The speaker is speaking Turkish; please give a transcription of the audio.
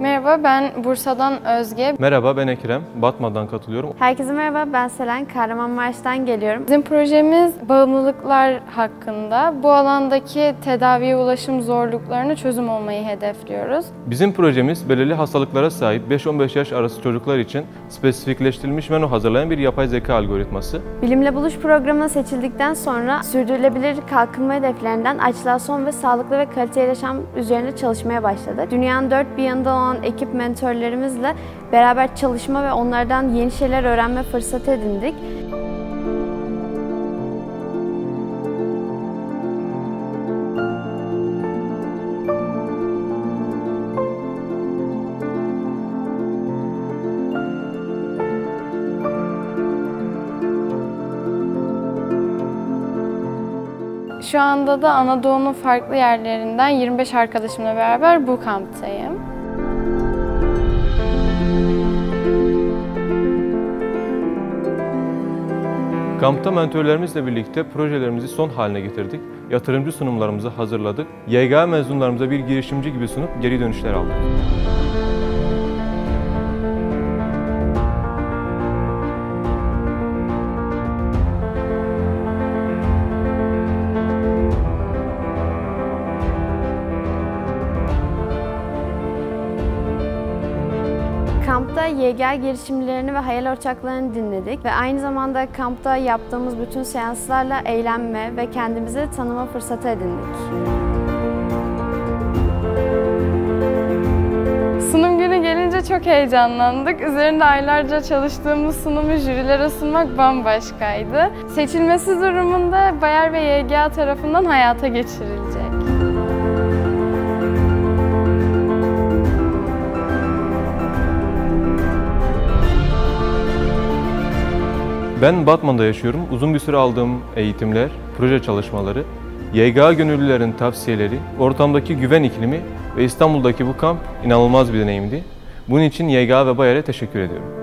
Merhaba, ben Bursa'dan Özge. Merhaba ben Ekrem. Batman'dan katılıyorum. Herkese merhaba, ben Selen. Kahramanmaraş'tan geliyorum. Bizim projemiz bağımlılıklar hakkında. Bu alandaki tedaviye ulaşım zorluklarına çözüm olmayı hedefliyoruz. Bizim projemiz belirli hastalıklara sahip 5-15 yaş arası çocuklar için spesifikleştirilmiş menü hazırlayan bir yapay zeka algoritması. Bilimle Buluş programına seçildikten sonra sürdürülebilir kalkınma hedeflerinden açlığa son ve sağlıklı ve kaliteli yaşam üzerine çalışmaya başladık. Dünyanın dört bir yanında olan ekip mentörlerimizle beraber çalışma ve onlardan yeni şeyler öğrenme fırsatı edindik. Şu anda da Anadolu'nun farklı yerlerinden 25 arkadaşımla beraber bu kamptayım. Kampta mentörlerimizle birlikte projelerimizi son haline getirdik. Yatırımcı sunumlarımızı hazırladık. YGA mezunlarımıza bir girişimci gibi sunup geri dönüşler aldık. Kampta YGL girişimlerini ve hayal ortaklarını dinledik ve aynı zamanda kampta yaptığımız bütün seanslarla eğlenme ve kendimizi tanıma fırsatı edindik. Sunum günü gelince çok heyecanlandık. Üzerinde aylarca çalıştığımız sunumu jürilere sunmak bambaşkaydı. Seçilmesi durumunda Bayer ve YGA tarafından hayata geçirilecek. Ben Batman'da yaşıyorum. Uzun bir süre aldığım eğitimler, proje çalışmaları, YGA gönüllülerin tavsiyeleri, ortamdaki güven iklimi ve İstanbul'daki bu kamp inanılmaz bir deneyimdi. Bunun için YGA ve Bayer'e teşekkür ediyorum.